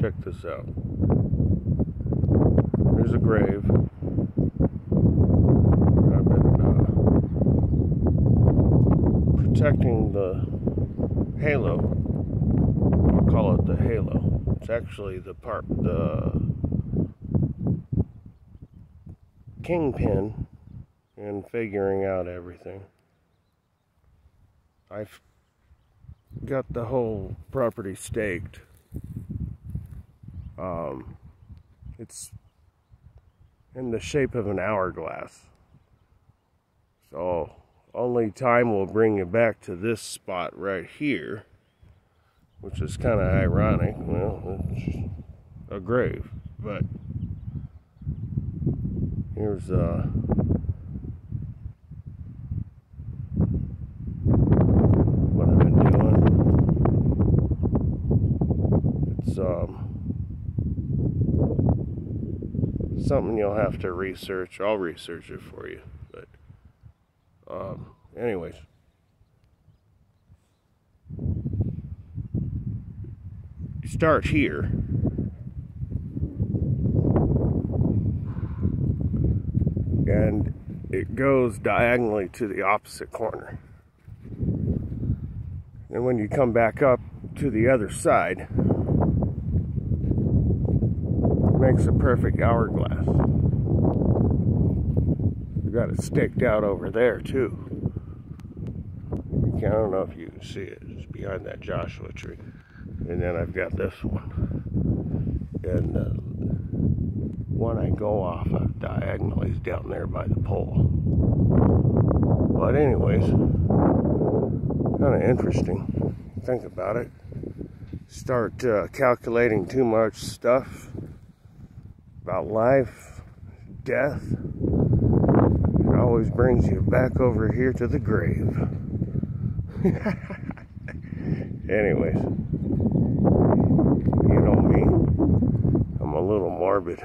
check this out. There's a grave. I've been uh, protecting the halo. I'll call it the halo. It's actually the part, the kingpin in figuring out everything. I've got the whole property staked. Um, it's in the shape of an hourglass. So only time will bring you back to this spot right here, which is kind of ironic. Well, it's a grave, but here's uh what I've been doing. It's um something you'll have to research. I'll research it for you. But, um, anyways. Start here. And it goes diagonally to the opposite corner. And when you come back up to the other side, makes a perfect hourglass. We got it staked out over there too. I don't know if you can see it. It's behind that Joshua tree. And then I've got this one. And uh, one I go off of diagonally is down there by the pole. But anyways, kind of interesting. Think about it. Start uh, calculating too much stuff about life, death. It always brings you back over here to the grave. Anyways, you know me, I'm a little morbid.